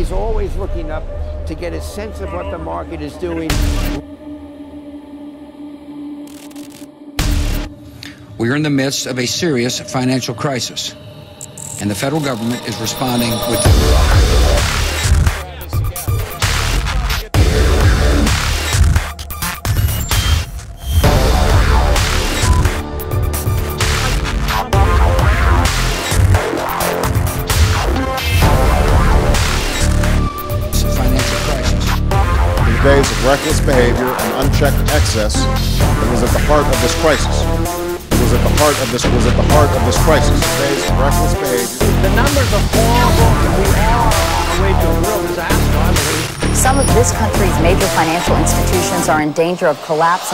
is always looking up to get a sense of what the market is doing. We are in the midst of a serious financial crisis, and the federal government is responding with. Days of reckless behavior and unchecked excess, it was at the heart of this crisis. It was at the heart of this was at the heart of this crisis. In days of reckless behavior. The numbers are horrible. We are on our way to a real disaster, I believe. Some of this country's major financial institutions are in danger of collapse.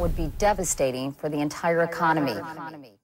Would be devastating for the entire economy.